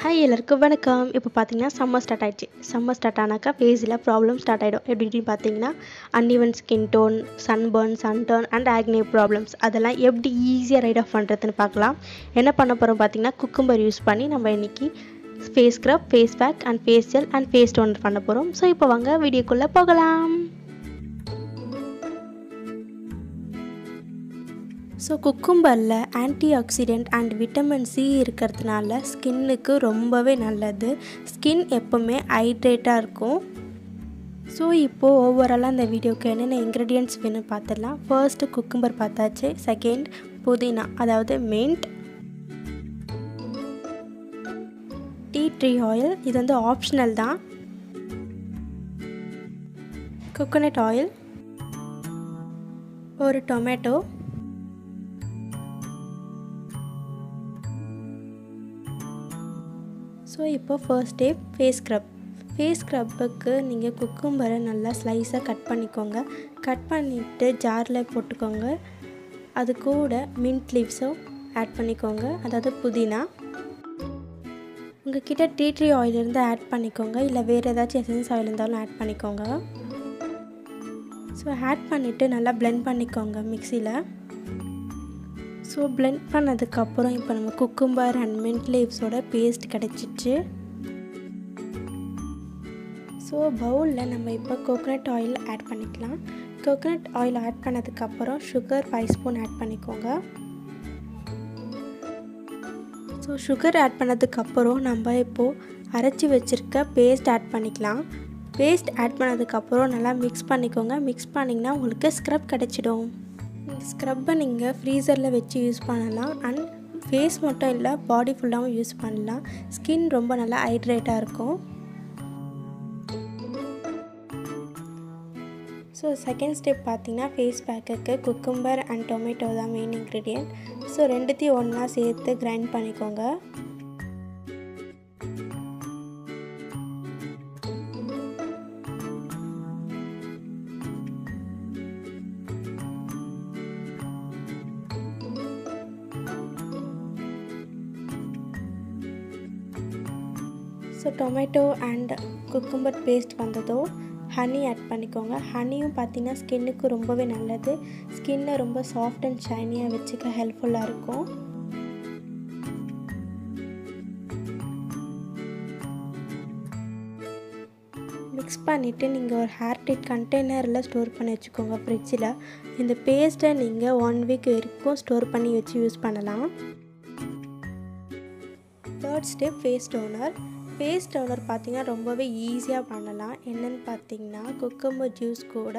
Hi எல்லாருக்கும் வணக்கம். இப்போ பார்த்தீங்கன்னா சம்மர் ஸ்டார்ட் ஆயிடுச்சு. சம்மர் ஸ்டார்ட் ஆனாக்கா ஃபேஸில் ப்ராப்ளம் ஸ்டார்ட் ஆகிடும் எப்படி பார்த்தீங்கன்னா uneven skin tone sunburn suntan and acne problems அதெல்லாம் எப்படி ஈஸியாக ரைட் ஆஃப் பண்ணுறதுன்னு பார்க்கலாம். என்ன பண்ண போகிறோம் பார்த்தீங்கன்னா குக்கும்பர் யூஸ் பண்ணி நம்ம இன்றைக்கி face scrub face pack and facial and face toner பண்ண போகிறோம் ஸோ இப்போ வாங்க வீடியோக்குள்ளே போகலாம். ஸோ குக்கும்பரில் antioxidant and vitamin C இருக்கிறதுனால ஸ்கின்னுக்கு ரொம்பவே நல்லது. ஸ்கின் எப்போவுமே ஹைட்ரேட்டாக இருக்கும். ஸோ இப்போது ஓவராலாக இந்த வீடியோக்கு என்னென்ன இன்க்ரீடியன்ட்ஸ் வேணும் பார்த்துடலாம் ஃபர்ஸ்ட்டு குக்கும்பர் பார்த்தாச்சு. செகண்ட் புதினா அதாவது மெயின்ட் டீ ட்ரீ ஆயில் இது வந்து ஆப்ஷனல் தான். கோகோனட் ஆயில் ஒரு டொமேட்டோ ஸோ இப்போ first day face scrub face ஸ்க்ரப்புக்கு நீங்கள் குக்கும்பரை நல்லா ஸ்லைஸாக கட் பண்ணிக்கோங்க. கட் பண்ணிவிட்டு ஜாரில் போட்டுக்கோங்க. அது கூட மின்ட் லீவ்ஸும் ஆட் பண்ணிக்கோங்க. அதாவது புதினா. உங்கள் கிட்டே டீ ட்ரீ ஆயில் இருந்தால் ஆட் பண்ணிக்கோங்க. இல்லை வேறு ஏதாச்சும் எசன்ஸ் ஆயில் இருந்தாலும் ஆட் பண்ணிக்கோங்க. ஸோ ஆட் பண்ணிவிட்டு நல்லா ப்ளெண்ட் பண்ணிக்கோங்க மிக்சியில் ஸோ பிளெண்ட் பண்ணதுக்கப்புறம் இப்போ நம்ம குக்கும்பர் அண்ட் மின்ட் லீவ்ஸோட பேஸ்ட் கிடச்சிச்சு. ஸோ பவுலில் நம்ம இப்போ கோகனட் ஆயில் ஆட் பண்ணிக்கலாம். கோகனட் ஆயில் ஆட் பண்ணதுக்கப்புறம் சுகர் ஃபைவ் ஸ்பூன் ஆட் பண்ணிக்கோங்க. ஸோ சுகர் ஆட் பண்ணதுக்கப்புறம் நம்ம இப்போது அரைச்சி வச்சுருக்க பேஸ்ட் ஆட் பண்ணிக்கலாம். பேஸ்ட் ஆட் பண்ணதுக்கப்புறம் நல்லா மிக்ஸ் பண்ணிக்கோங்க. மிக்ஸ் பண்ணிங்கன்னா உங்களுக்கு ஸ்க்ரப் கிடச்சிடும். இந்த ஸ்க்ரப்பை நீங்கள் ஃப்ரீசரில் வச்சு யூஸ் பண்ணலாம். அண்ட் ஃபேஸ் மட்டும் இல்லை பாடி ஃபுல்லாகவும் யூஸ் பண்ணலாம். ஸ்கின் ரொம்ப நல்லா ஹைட்ரேட்டாக இருக்கும். ஸோ செகண்ட் ஸ்டெப் பார்த்தீங்கன்னா ஃபேஸ் பேக்குக்கு குக்கும்பர் அண்ட் டொமேட்டோ தான் மெயின் இன்க்ரீடியன்ட் ஸோ ரெண்டுத்தையும் ஒன்றா சேர்த்து கிரைண்ட் பண்ணிக்கோங்க. So tomato and cucumber paste வந்ததோ ஹனி ஆட் பண்ணிக்கோங்க. ஹனியும் பார்த்தீங்கன்னா ஸ்கின்னுக்கு ரொம்பவே நல்லது. ஸ்கின்னை ரொம்ப சாஃப்ட் அண்ட் ஷைனியாக வச்சுக்க ஹெல்ப்ஃபுல்லாக இருக்கும். மிக்ஸ் பண்ணிவிட்டு நீங்கள் ஒரு ஹேர் டிட் கண்டெய்னரில் ஸ்டோர் பண்ணி வச்சுக்கோங்க ஃப்ரிட்ஜில் இந்த பேஸ்ட்டை நீங்கள் ஒன் வீக் வரைக்கும் ஸ்டோர் பண்ணி வச்சு யூஸ் பண்ணலாம். Third step face toner face toner பார்த்திங்கன்னா ரொம்பவே ஈஸியாக பண்ணலாம். என்னென்னு பார்த்தீங்கன்னா குக்கம்பர் ஜூஸ் கூட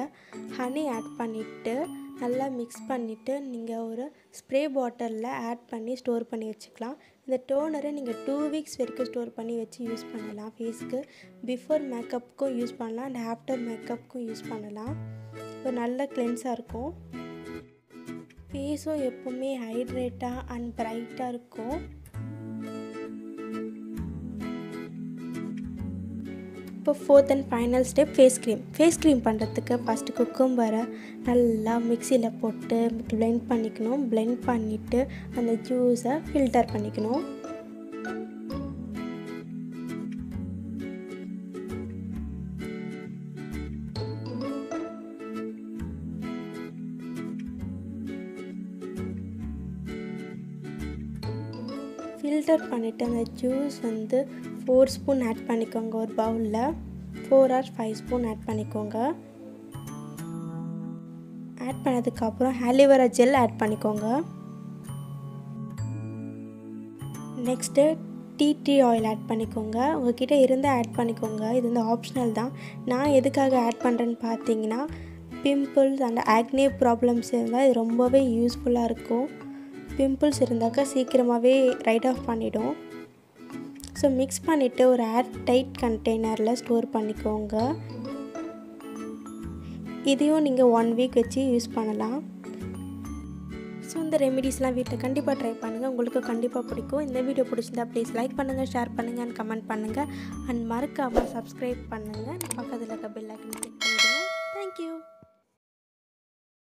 ஹனி ஆட் பண்ணிவிட்டு நல்லா மிக்ஸ் பண்ணிவிட்டு நீங்கள் ஒரு ஸ்ப்ரே பாட்டிலில் ஆட் பண்ணி ஸ்டோர் பண்ணி வச்சுக்கலாம். இந்த டோனரை நீங்கள் டூ வீக்ஸ் வரைக்கும் ஸ்டோர் பண்ணி வச்சு யூஸ் பண்ணலாம். ஃபேஸ்க்கு பிஃபோர் மேக்கப்புக்கும் யூஸ் பண்ணலாம். அண்ட் ஆஃப்டர் மேக்கப்புக்கும் யூஸ் பண்ணலாம். ஒரு நல்ல கிளென்ஸாக இருக்கும். ஃபேஸும் எப்போவுமே ஹைட்ரேட்டாக அண்ட் ப்ரைட்டாக இருக்கும். இப்போ fourth and final step face cream face cream பண்ணுறதுக்கு ஃபஸ்ட்டு குக்கும்பரை நல்லா மிக்சியில் போட்டு பிளெண்ட் பண்ணிக்கணும். பிளெண்ட் பண்ணிவிட்டு அந்த ஜூஸை ஃபில்டர் பண்ணிக்கணும். ஃபில்டர் பண்ணிவிட்டு அந்த ஜூஸ் வந்து ஃபோர் ஸ்பூன் ஆட் பண்ணிக்கோங்க ஒரு பவுலில். Four or five spoon add பண்ணிக்கோங்க. ஆட் பண்ணதுக்கப்புறம் ஆலிவரா ஜெல் ஆட் பண்ணிக்கோங்க. Next tea tree oil add பண்ணிக்கோங்க. உங்ககிட்ட இருந்தால் ஆட் பண்ணிக்கோங்க. இது வந்து ஆப்ஷனல் தான். நான் எதுக்காக ஆட் பண்ணுறேன்னு பார்த்தீங்கன்னா பிம்பிள்ஸ் அண்ட் ஆக்னே ப்ராப்ளம்ஸ் இருந்தால் இது ரொம்பவே யூஸ்ஃபுல்லாக இருக்கும். பிம்பிள்ஸ் இருந்தாக்கா சீக்கிரமாகவே ரைட் ஆஃப் பண்ணிடும். ஸோ மிக்ஸ் பண்ணிவிட்டு ஒரு ஏர் டைட் கண்டெய்னரில் ஸ்டோர் பண்ணிக்கோங்க. இதையும் நீங்கள் ஒன் வீக் வச்சு யூஸ் பண்ணலாம். ஸோ இந்த ரெமிடிஸ்லாம் வீட்டில் கண்டிப்பாக ட்ரை பண்ணுங்கள் உங்களுக்கு கண்டிப்பாக பிடிக்கும். இந்த வீடியோ பிடிச்சிருந்தா ப்ளீஸ் லைக் பண்ணுங்கள் ஷேர் பண்ணுங்கள் அண்ட் கமெண்ட் பண்ணுங்கள் அண்ட் மறக்காமல் சப்ஸ்கிரைப் பண்ணுங்கள் பக்கத்தில் இருக்க பெல்